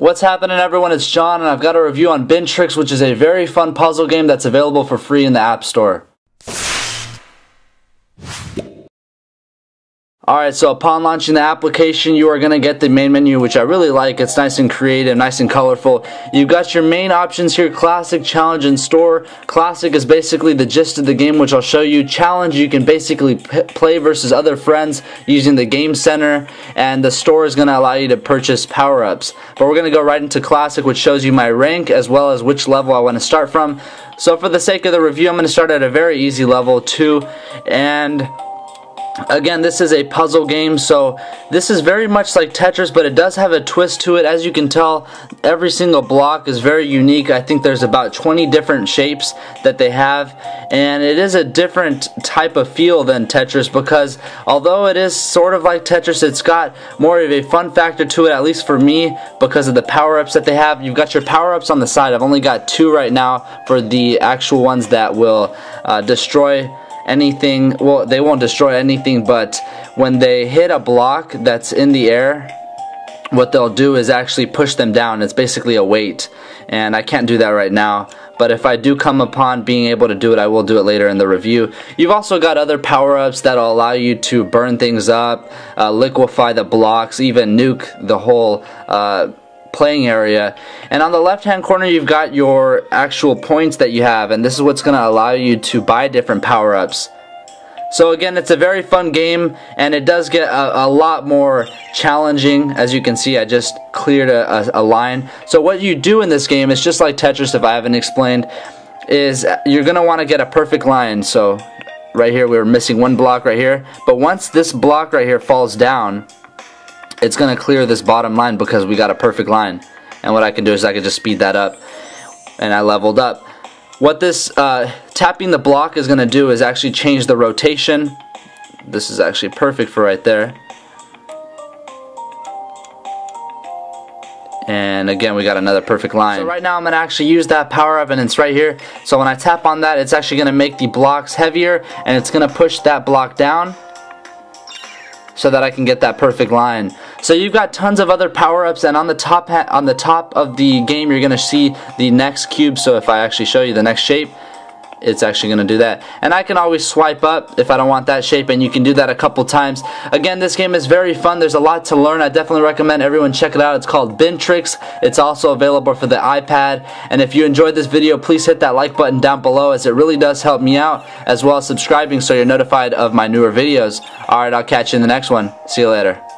What's happening everyone, it's John and I've got a review on Bin Trix which is a very fun puzzle game that's available for free in the App Store. Alright, so upon launching the application, you are going to get the main menu, which I really like. It's nice and creative, nice and colorful. You've got your main options here, Classic, Challenge, and Store. Classic is basically the gist of the game, which I'll show you. Challenge, you can basically play versus other friends using the Game Center, and the Store is going to allow you to purchase power-ups. But we're going to go right into Classic, which shows you my rank, as well as which level I want to start from. So for the sake of the review, I'm going to start at a very easy level, 2, and Again, this is a puzzle game, so this is very much like Tetris, but it does have a twist to it. As you can tell, every single block is very unique. I think there's about 20 different shapes that they have, and it is a different type of feel than Tetris because although it is sort of like Tetris, it's got more of a fun factor to it, at least for me, because of the power-ups that they have. You've got your power-ups on the side. I've only got two right now for the actual ones that will uh, destroy anything, well, they won't destroy anything, but when they hit a block that's in the air, what they'll do is actually push them down. It's basically a weight, and I can't do that right now. But if I do come upon being able to do it, I will do it later in the review. You've also got other power-ups that'll allow you to burn things up, uh, liquefy the blocks, even nuke the whole uh, playing area. And on the left hand corner you've got your actual points that you have and this is what's going to allow you to buy different power-ups. So again it's a very fun game and it does get a, a lot more challenging. As you can see I just cleared a, a, a line. So what you do in this game is just like Tetris if I haven't explained is you're gonna want to get a perfect line. So right here we were missing one block right here. But once this block right here falls down it's going to clear this bottom line because we got a perfect line. And what I can do is I can just speed that up. And I leveled up. What this uh, tapping the block is going to do is actually change the rotation. This is actually perfect for right there. and again we got another perfect line. So right now I'm going to actually use that power evidence right here so when I tap on that it's actually going to make the blocks heavier and it's going to push that block down so that I can get that perfect line. So you've got tons of other power-ups and on the top on the top of the game you're going to see the next cube so if I actually show you the next shape it's actually going to do that. And I can always swipe up if I don't want that shape and you can do that a couple times. Again, this game is very fun. There's a lot to learn. I definitely recommend everyone check it out. It's called Bin Trix. It's also available for the iPad. And if you enjoyed this video, please hit that like button down below as it really does help me out as well as subscribing so you're notified of my newer videos. Alright, I'll catch you in the next one. See you later.